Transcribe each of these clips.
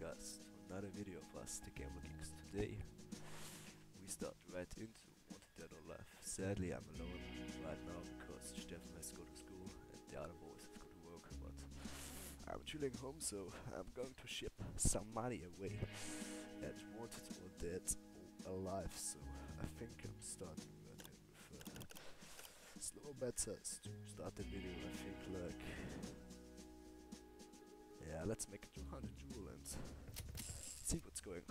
guys another video of us, Gamble Kings. Today we start right into Wanted Dead or a Wild. Sadly I'm alone right now because Stefan has to go to school and the other boys have to go to work, but I'm chilling home so I'm going to ship some money away at Wanted or Dead or a Wild, so I think I'm starting right here with bets to start the video, I think like yeah, let's make it 200 jewel and see what's going.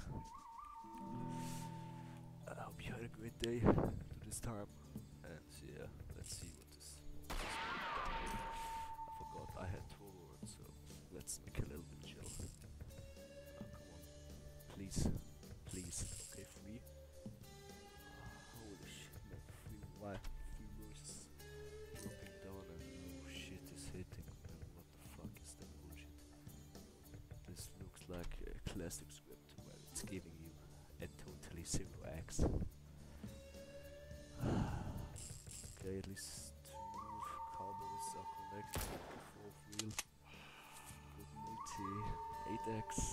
I hope you had a great day to this time, and yeah, let's see what this. I forgot I had turbo, so let's make a script where it's giving you a totally zero X. okay, at least two cowboys are connected to the fourth wheel. Good multi, 8x.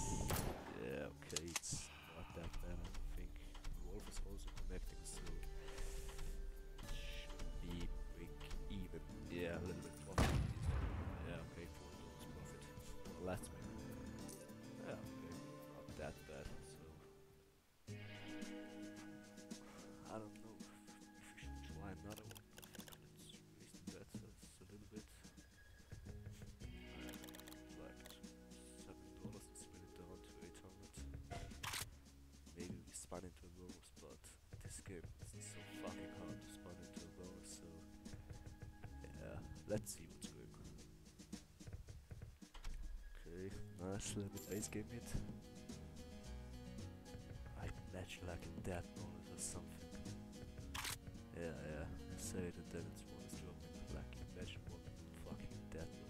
Let's see what's going on. Okay, nice little base game hit. I imagine like a dead bonus or something. Yeah, yeah. Say then it's bonus dropping. Like imagine one fucking dead bonus.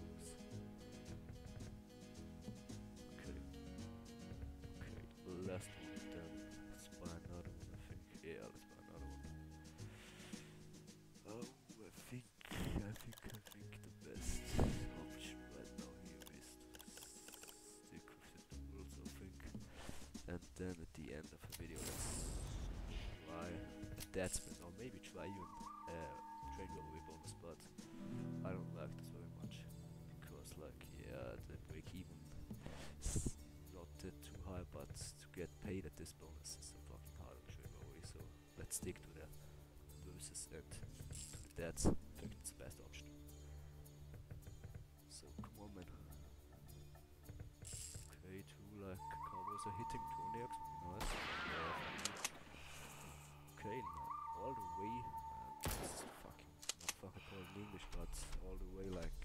Deathwing or maybe try even uh, with Weapons, but I don't like this very much because like yeah the break even is not uh, too high, but to get paid at this bonus is so fucking hard on away. so let's stick to the bonuses and that's the best option. So come on man. Okay, two like cowboys are hitting 20x all way like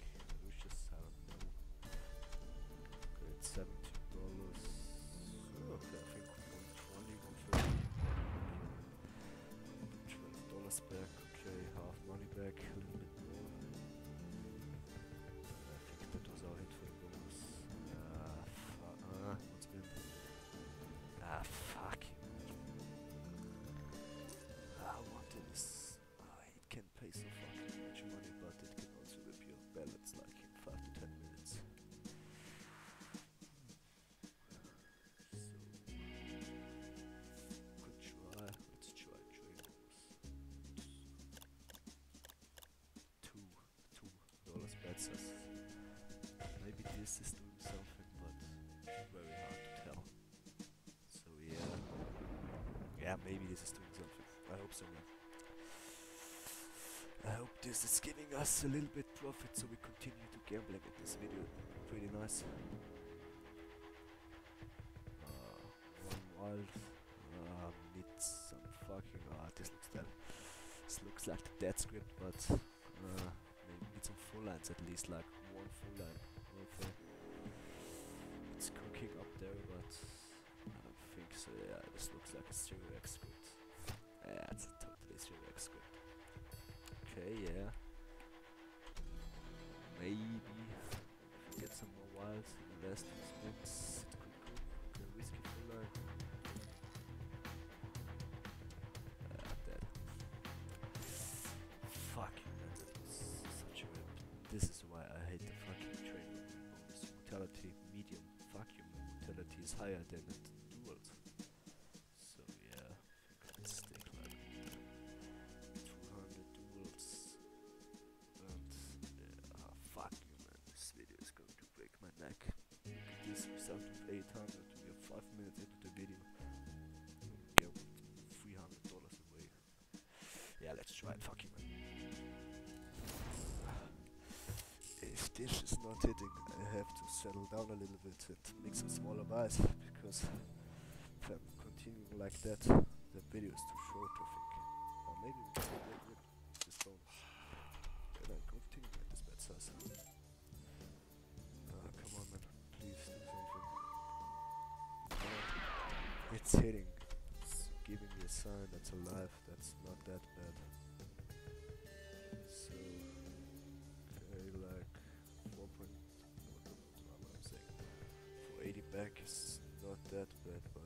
us. Maybe this is doing something, but very hard to tell. So yeah, yeah, maybe this is doing something. I hope so. Man. I hope this is giving us a little bit profit, so we continue to gambling in this video. Pretty nice. Uh, one wild. Uh, need some fucking. Ah, this looks dead. This looks like the dead script, but uh, full lines at least, like one full line. Okay. It's cooking up there, but I don't think so. Yeah, this looks like a zero X script. Yeah, it's a totally zero X script. Okay, yeah. Maybe get some more wilds in the last two spins, it higher than at duels. So yeah, let's stick like 200 duels. And yeah, ah, fuck you man, this video is going to break my neck. This result of 800, we are 5 minutes into the video. Get $300 away. Yeah, let's try it, fuck man. Is not hitting, I have to settle down a little bit and make some smaller buys because if I'm continuing like that, the video is too short, I think. Or maybe we can get this bonus. And I continue at this bad size. Ah, come on, man. Please do something. It's hitting. It's giving me a sign that's alive. That's not that bad. But.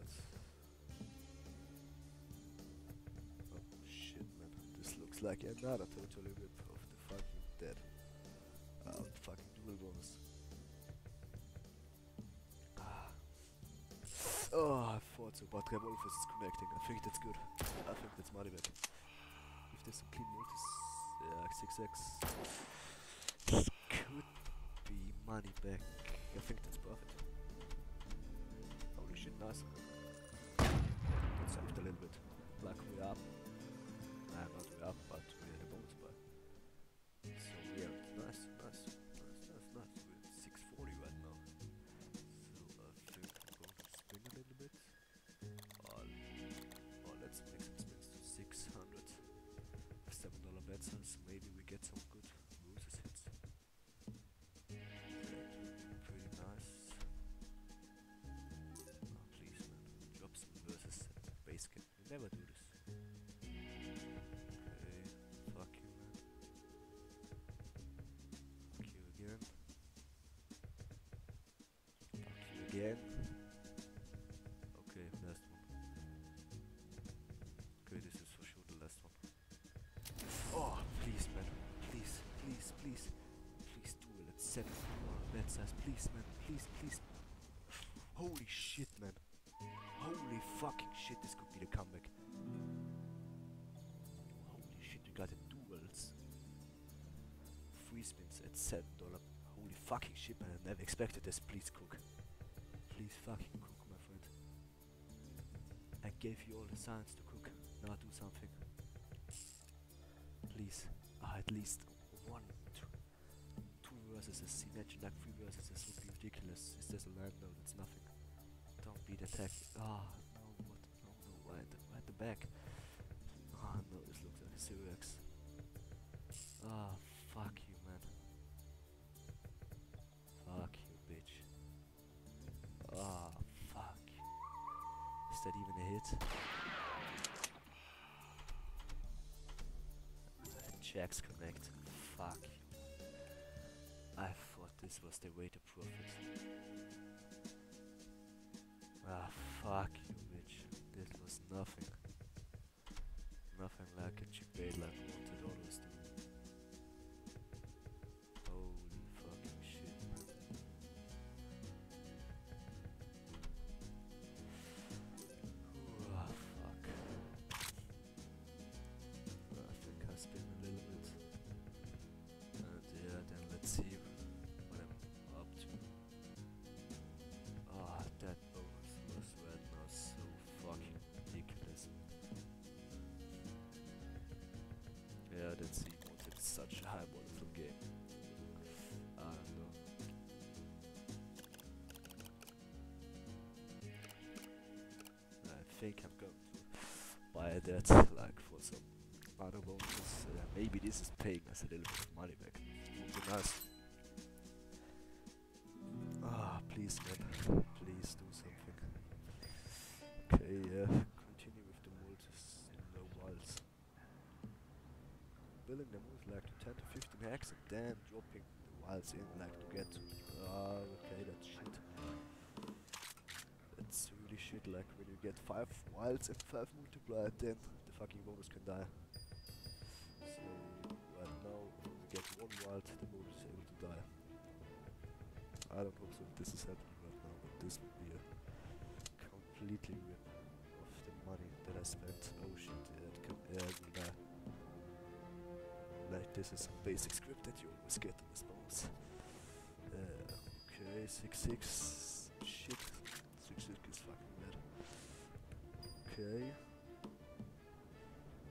Oh shit, man. This looks like another totally rip of the fucking dead. Ah, fucking duel bonus. Ah. Oh, I thought so, but Revolvers is connecting. I think that's good. I think that's money back. If there's some clean multis, yeah, 6x. This could be money back. I think that's perfect. Shit, nice. Got saved a little bit. Like we up. Nah, not we up, but never do this. Okay, fuck you man. Fuck you again. Fuck you again. Okay, last one. Okay, this is for sure the last one. Oh, please, man. Please, please, please. Please do it at 7 oh, bad size. Please, man. Please, please. Holy shit, man. Holy fucking shit, this could be the comeback. Holy shit, we got the duels. Free spins at $7. Holy fucking shit, man. I never expected this. Please cook. Please fucking cook, my friend. I gave you all the signs to cook. Now do something. Please. Ah, at least one, two, two verses. Imagine like three verses would be ridiculous. Is this a land? No, that's nothing. Don't beat attack. Ah, no, what? No, no, why at the, the back? Ah, no, this looks like a Syrax. Ah, fuck you, man. Fuck you, bitch. Ah, fuck. Is that even a hit? Jacks connect. Fuck. I thought this was the way to profit. Ah, fuck you, bitch. This was nothing. Nothing like a cheap like think I'm going to buy that like for some other bonuses. Uh, maybe this is paying us a little bit of money back. Would be nice. Ah, please, man. Please do something. Okay, yeah. Continue with the multis in low wilds. Building them with like to 10 to 15 hacks and then dropping the wilds in like to get to. Ah, okay, that's shit. Shit. Like when you get 5 wilds and 5 multiplied, then the fucking bonus can die. So right now, when get one wild, the bonus is able to die. I don't know if This is happening right now, but this would be a completely rip of the money that I spent. Oh shit, yeah, it can, yeah. Like this is a basic script that you always get in the spawns. Uh, okay, 6-6. Shit. Okay.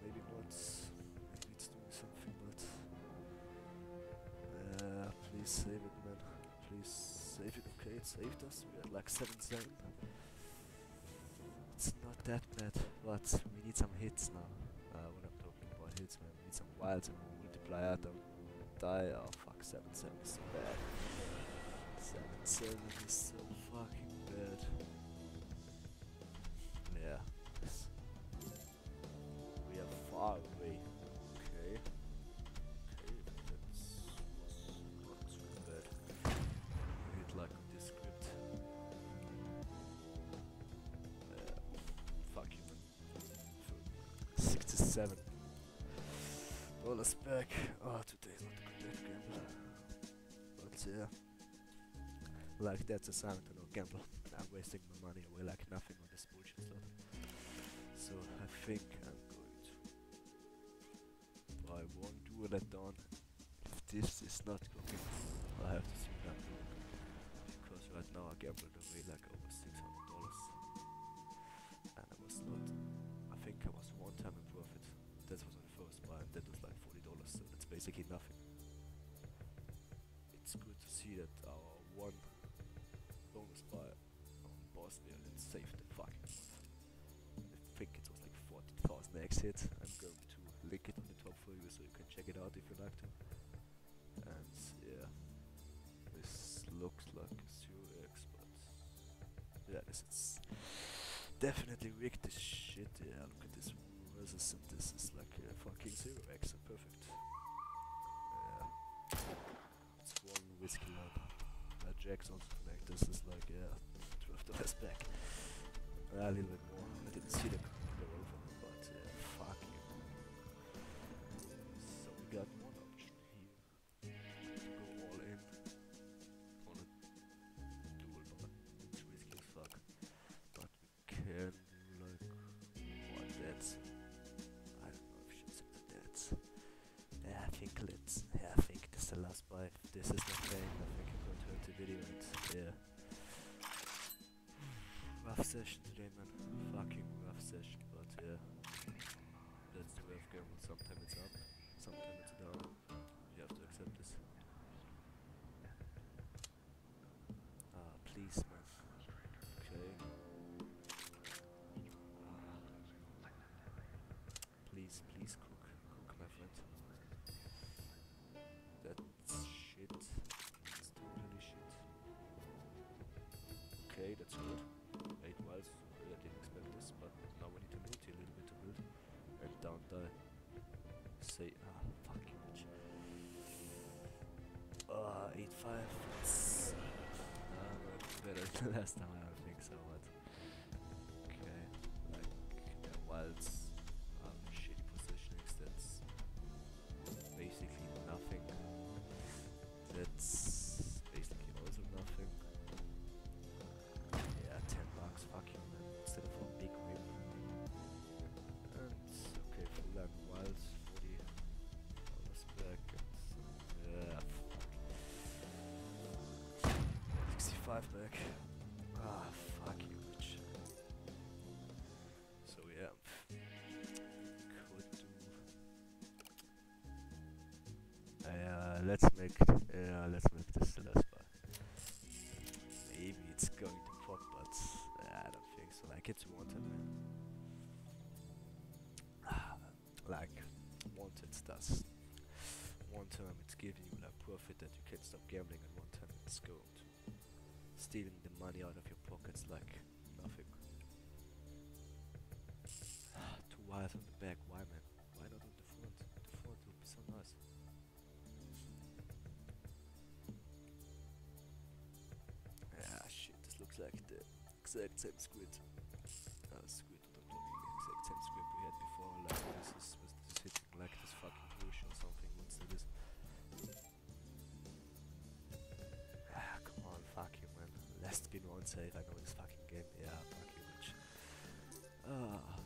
Maybe not. Maybe it's doing something, but... Uh, please save it, man. Please save it. Okay, it saved us. We had like 7-7. It's not that bad, but we need some hits now. Uh, when I'm talking about hits, man, we need some wilds and we multiplier. Don't die. Oh fuck, 7-7 is so bad. 7-7 is so fucking Far. Okay. Okay, that's not too bad. We hit like this script. Uh, fuck you, man. 67 dollars back. Oh, today's not a good gamble. But yeah, like that's a sign to not gamble. I'm wasting my money away like nothing on this bullshit stuff. So I think buy one done. If this is not cooking, I have to see doing. Because right now I gambled away like over six hundred dollars, and I was not. I think I was one time in profit. That was the first buy, that was like forty dollars. So that's basically nothing. It's good to see that our one bonus buy on Bosnia saved the fucking. I think it was like 40,000 X hit. I'm going to link it on the top for you so you can check it out if you like to. And yeah, this looks like a X, but yeah, this is definitely rigged this shit. Yeah, look at this and this is like a fucking zero X, so perfect. Yeah, it's one whiskey lab. Uh, Jack's also connect. This is like yeah, 12 dollars back. Uh, a little bit more. I didn't see the this is the thing, I think I'm going to the video and yeah. Rough session today, man. Fucking rough session, but yeah. 8 5. It's. Ah, better than last time, I don't think so, but. Okay. Like, yeah, wilds 65 back. Ah, fuck you, bitch. So, yeah, could do. Uh, let's make, yeah, let's make this the last buy. Maybe it's going to pop, but uh, I don't think so. Like it's wanted, man. like wanted does. One time it's giving you like profit that you can't stop gambling, and one time it's going to stealing the money out of your pockets like nothing. Two wires on the back, why man? Why not on the front? The front would be so nice. Ah shit, this looks like the exact same squid. Uh, squid, I'm talking, exact same squid we had before. Like this is was been one save. I know this fucking game. Yeah, fuck you, bitch. Ah.